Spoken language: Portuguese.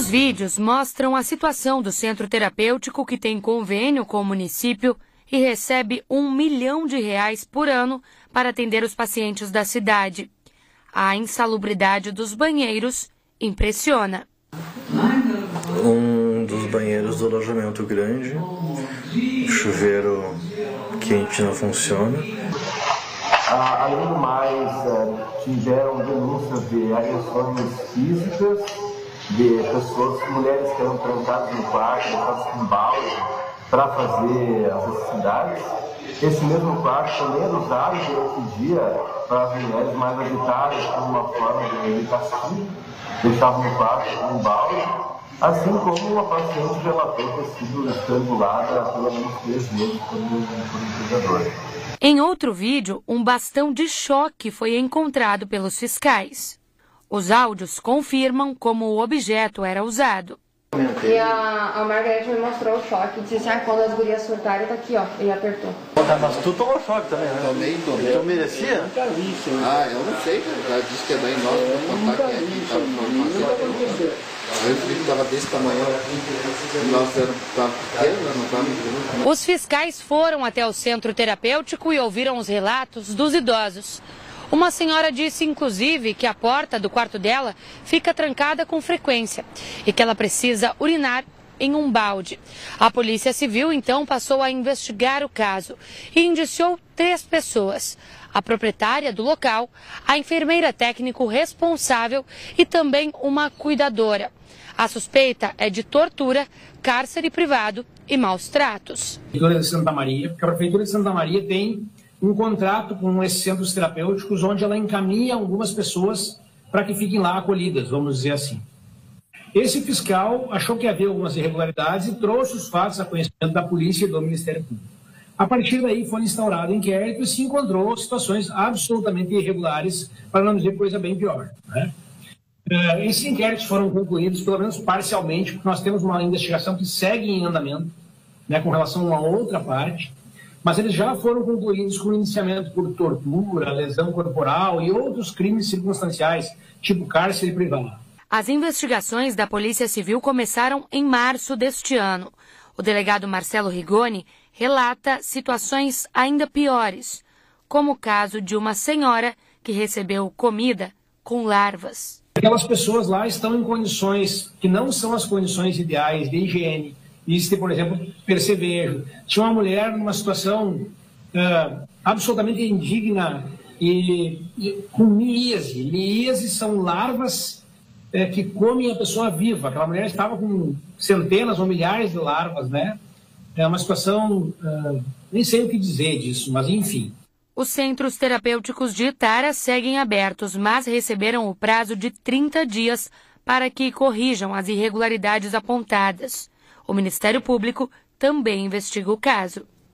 Os vídeos mostram a situação do centro terapêutico que tem convênio com o município e recebe um milhão de reais por ano para atender os pacientes da cidade. A insalubridade dos banheiros impressiona. Um dos banheiros do alojamento grande, chuveiro quente não funciona. Ah, além do mais, é, tiveram denúncias de agressões físicas, de pessoas, mulheres que eram trancadas no quarto, deixadas com balde para fazer as necessidades. Esse mesmo quarto também era usado durante o dia para as mulheres mais agitadas, como uma forma de castigo, deixavam no quarto com um balde, assim como uma paciente relatou ter sido estrangulada há pelo menos três vezes por um, um Em outro vídeo, um bastão de choque foi encontrado pelos fiscais. Os áudios confirmam como o objeto era usado. E a, a Margarete me mostrou o choque. Disse assim, ah, quando as gurias surtarem, tá aqui, ó. Ele apertou. Tá, mas tu tomou choque também, né? Tomei, tomei. Tu merecia? Ah, eu não sei, cara. Já disse que é daí nós, vamos contar quem é quem tava falando. Eu vi que desse tamanho, nós éramos pequenos, não tava Os fiscais foram até o centro terapêutico e ouviram os relatos dos idosos. Uma senhora disse, inclusive, que a porta do quarto dela fica trancada com frequência e que ela precisa urinar em um balde. A Polícia Civil então passou a investigar o caso e indiciou três pessoas: a proprietária do local, a enfermeira técnico responsável e também uma cuidadora. A suspeita é de tortura, cárcere privado e maus tratos. A Prefeitura de Santa Maria, porque a Prefeitura de Santa Maria tem um contrato com esses centros terapêuticos onde ela encaminha algumas pessoas para que fiquem lá acolhidas, vamos dizer assim. Esse fiscal achou que havia algumas irregularidades e trouxe os fatos a conhecimento da polícia e do Ministério Público. A partir daí foi instaurado inquérito e se encontrou situações absolutamente irregulares, para não dizer coisa bem pior. Né? Eh, esses inquéritos foram concluídos, pelo menos parcialmente, porque nós temos uma investigação que segue em andamento né, com relação a uma outra parte, mas eles já foram concluídos com iniciamento por tortura, lesão corporal e outros crimes circunstanciais, tipo cárcere privado. As investigações da Polícia Civil começaram em março deste ano. O delegado Marcelo Rigoni relata situações ainda piores, como o caso de uma senhora que recebeu comida com larvas. Aquelas pessoas lá estão em condições que não são as condições ideais de higiene, Existe, por exemplo, percevejo. Tinha uma mulher numa situação uh, absolutamente indigna e, e com miíase. Miíase são larvas uh, que comem a pessoa viva. Aquela mulher estava com centenas ou milhares de larvas, né? É uma situação, uh, nem sei o que dizer disso, mas enfim. Os centros terapêuticos de Itara seguem abertos, mas receberam o prazo de 30 dias para que corrijam as irregularidades apontadas. O Ministério Público também investiga o caso.